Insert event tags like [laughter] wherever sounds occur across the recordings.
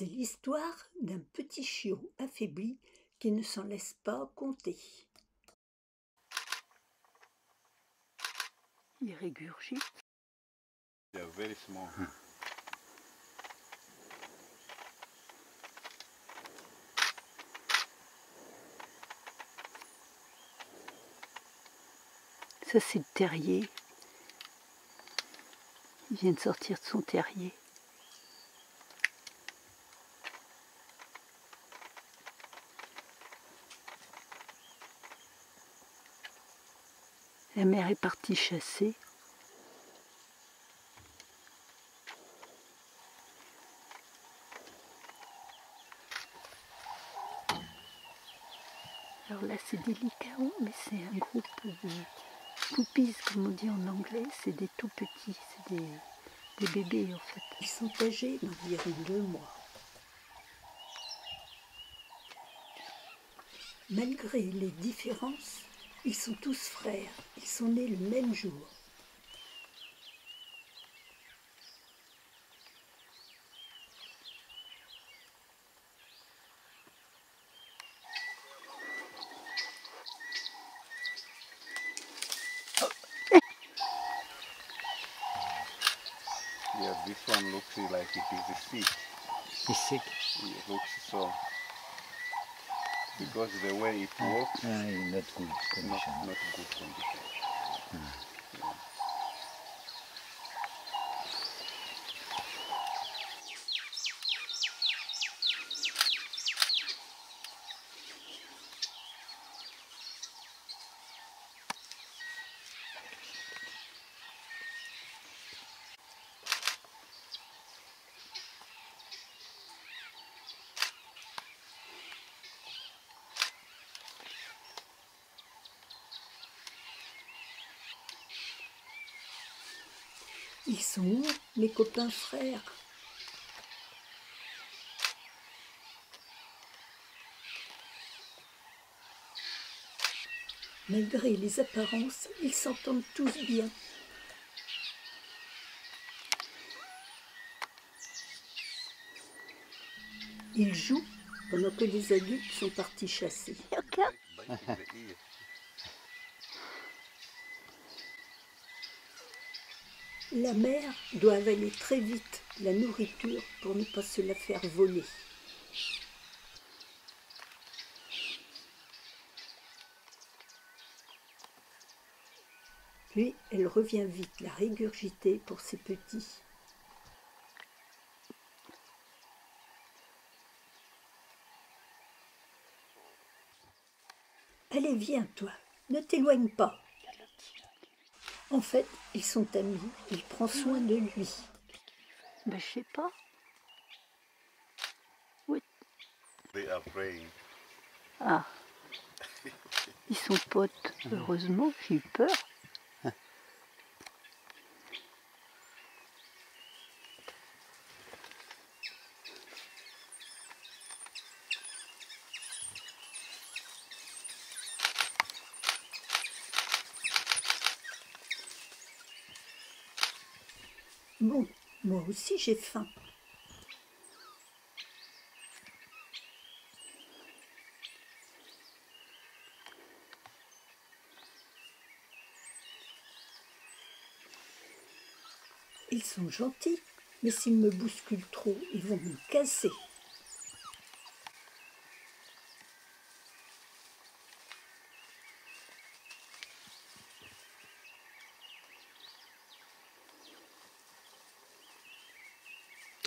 C'est l'histoire d'un petit chiot affaibli qui ne s'en laisse pas compter. Il régurgite. Very small. Ça, c'est le terrier. Il vient de sortir de son terrier. La mère est partie chasser. Alors là, c'est délicat, mais c'est un groupe de poopies, comme on dit en anglais. C'est des tout petits, c'est des, des bébés en fait. Ils sont âgés d'environ deux mois. Malgré les différences, ils sont tous frères. Ils sont nés le même jour. Yeah, this one looks like it is sick. He's sick. It looks so. Because the way it walks, Ah, in not good condition. not good condition. Ils sont où, mes copains frères? Malgré les apparences, ils s'entendent tous bien. Ils jouent pendant que les adultes sont partis chasser. [laughs] Regarde, Biting the ear. La mère doit avaler très vite la nourriture pour ne pas se la faire voler. Puis elle revient vite la régurgiter pour ses petits. Allez, viens, toi, ne t'éloigne pas. En fait, ils sont amis, il prend soin de lui. ben, je sais pas. They are praying. Ah, ils sont potes. Heureusement, j'ai eu peur. Bon, moi aussi j'ai faim. Ils sont gentils, mais s'ils me bousculent trop, ils vont me casser.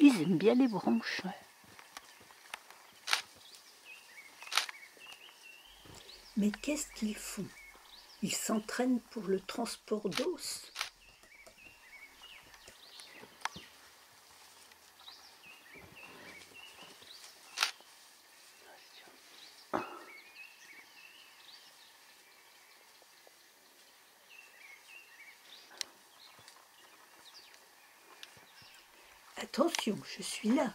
Ils aiment bien les branches. Mais qu'est-ce qu'ils font? Ils s'entraînent pour le transport d'os? Attention, je suis là.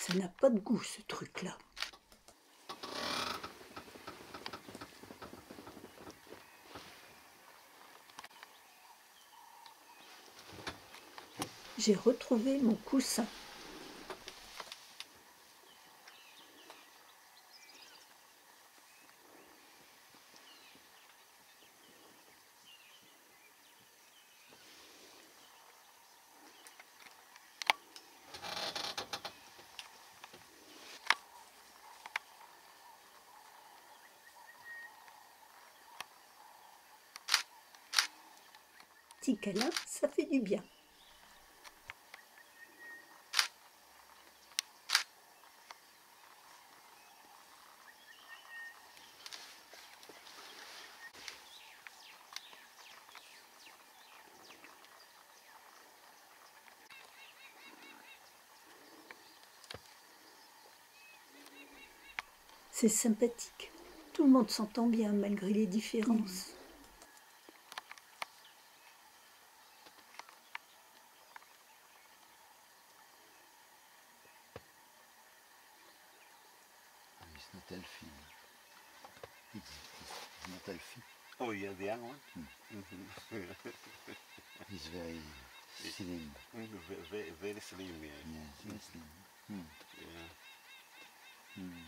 Ça n'a pas de goût ce truc-là. J'ai retrouvé mon coussin. Petit ça fait du bien. C'est sympathique. Tout le monde s'entend bien malgré les différences. Healthy. Oh, yeah, the young one? Mhm. It's very slim. Mhm, ve- ve- Very slim, yeah. Yes, very slim. Hmm. Yeah.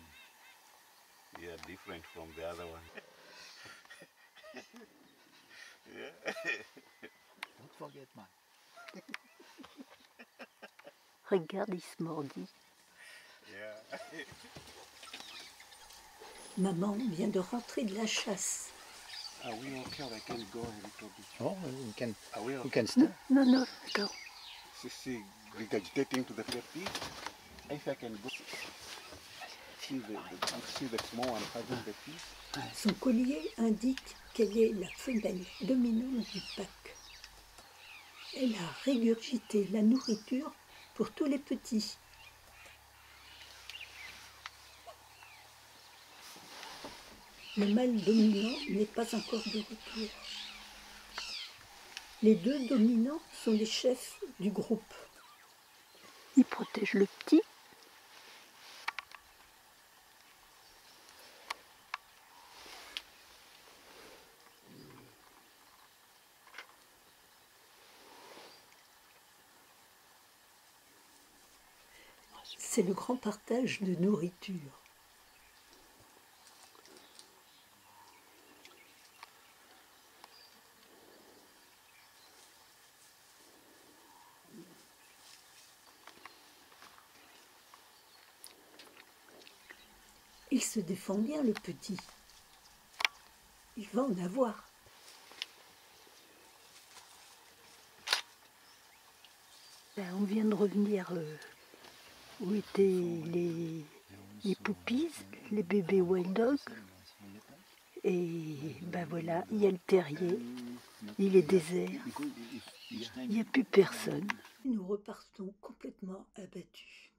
Hmm. Yeah, different from the other one. yeah. [laughs] Don't forget man. [laughs] Regarde, il se mordit. Yeah. [laughs] Maman vient de rentrer de la chasse. Are we okay? I can go a little bit. Oh, we can, Are we we okay? can start. Non, non, attends. See, see, regurgitating to the feet. If I can go. Son collier indique qu'elle est la femelle dominante du pack. Elle a régurgité la nourriture pour tous les petits. Le mâle dominant n'est pas encore de retour. Les deux dominants sont les chefs du groupe. Il protège le petit. C'est le grand partage de nourriture. Il se défend bien, le petit. Il va en avoir. Ben, on vient de revenir euh, où étaient les, les poupies, les bébés wild dogs. Et ben voilà, il y a le terrier, il est désert, il n'y a plus personne. Nous repartons complètement abattus.